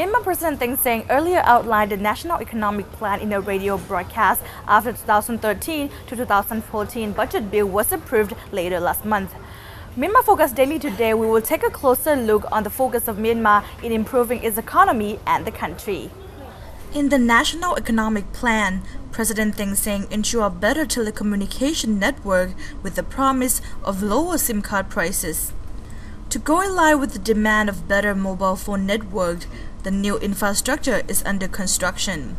Myanmar President Thein Sein earlier outlined the National Economic Plan in a radio broadcast after 2013 to 2014 budget bill was approved later last month. Myanmar Focus Daily today we will take a closer look on the focus of Myanmar in improving its economy and the country. In the National Economic Plan, President Thein Sein ensure a better telecommunication network with the promise of lower SIM card prices. To go in line with the demand of better mobile phone network, the new infrastructure is under construction.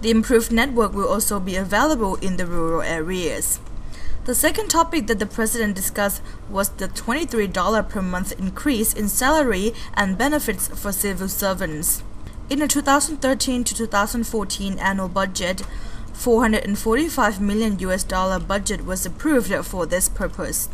The improved network will also be available in the rural areas. The second topic that the president discussed was the $23 per month increase in salary and benefits for civil servants. In the 2013 to 2014 annual budget, 445 million US dollar budget was approved for this purpose.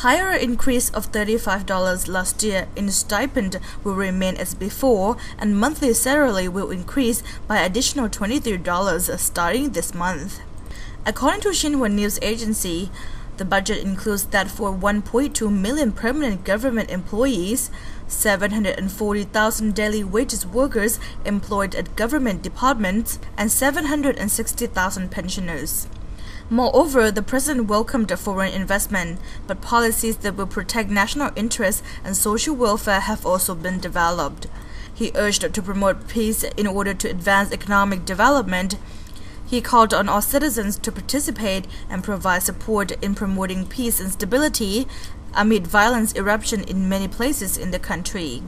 Higher increase of $35 last year in stipend will remain as before, and monthly salary will increase by additional $23 starting this month. According to Xinhua News Agency, the budget includes that for 1.2 million permanent government employees, 740,000 daily wages workers employed at government departments, and 760,000 pensioners. Moreover, the president welcomed foreign investment, but policies that will protect national interests and social welfare have also been developed. He urged to promote peace in order to advance economic development. He called on all citizens to participate and provide support in promoting peace and stability amid violence eruption in many places in the country.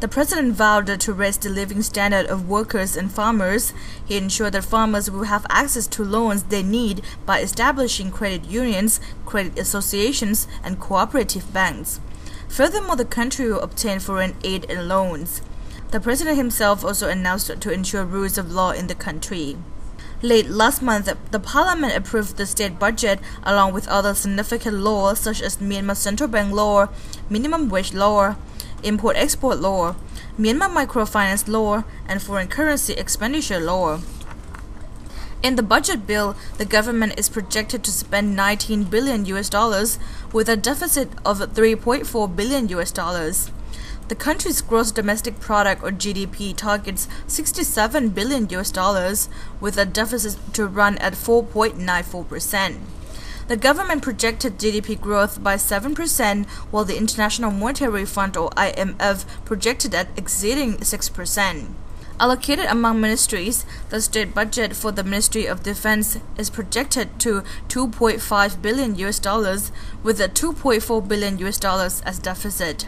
The president vowed to raise the living standard of workers and farmers. He ensured that farmers will have access to loans they need by establishing credit unions, credit associations, and cooperative banks. Furthermore, the country will obtain foreign aid and loans. The president himself also announced to ensure rules of law in the country. Late last month, the parliament approved the state budget along with other significant laws such as Myanmar Central Bank law, minimum wage law, import-export law, Myanmar microfinance law, and foreign currency expenditure law. In the budget bill, the government is projected to spend 19 billion US dollars with a deficit of 3.4 billion US dollars. The country's gross domestic product or GDP targets 67 billion US dollars with a deficit to run at 4.94 percent. The government projected GDP growth by 7%, while the International Monetary Fund or IMF projected at exceeding 6%. Allocated among ministries, the state budget for the Ministry of Defense is projected to 2.5 billion US dollars with a 2.4 billion US dollars as deficit.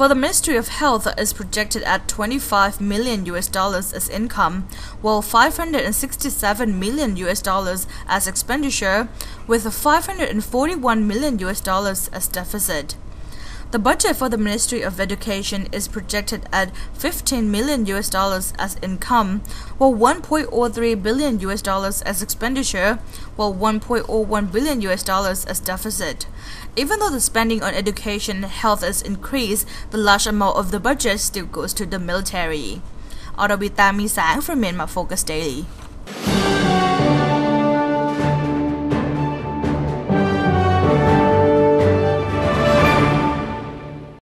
For the Ministry of Health is projected at 25 million US dollars as income, while 567 million US dollars as expenditure, with 541 million US dollars as deficit. The budget for the Ministry of Education is projected at 15 million US dollars as income, while 1.03 billion US dollars as expenditure, while 1.01 billion US dollars as deficit. Even though the spending on education and health is increased, the large amount of the budget still goes to the military. Autovita Misang from Myanmar Focus Daily.